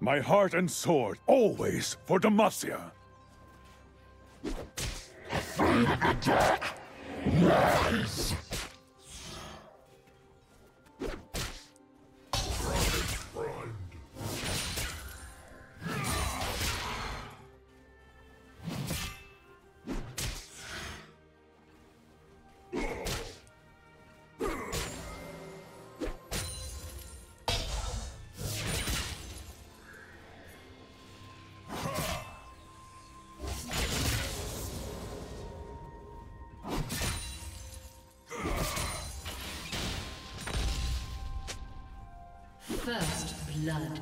My heart and sword, always for Demacia. Afraid of First blood.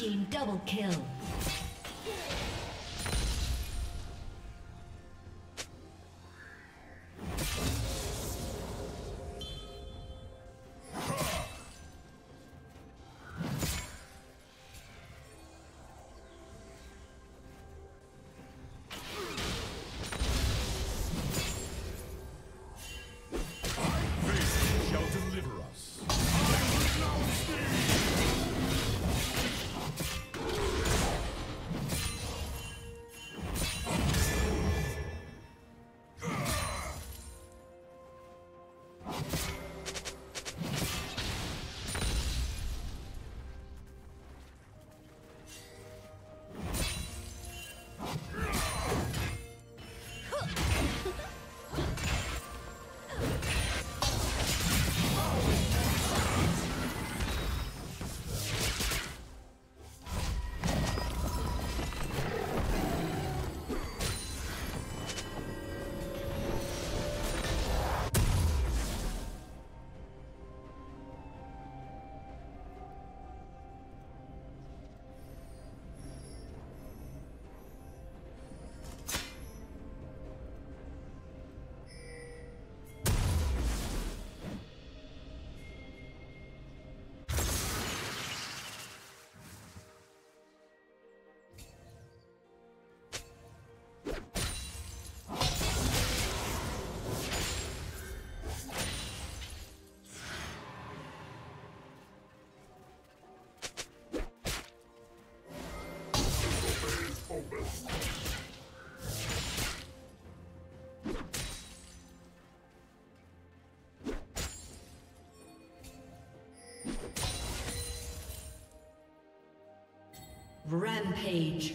Team double kill. Rampage.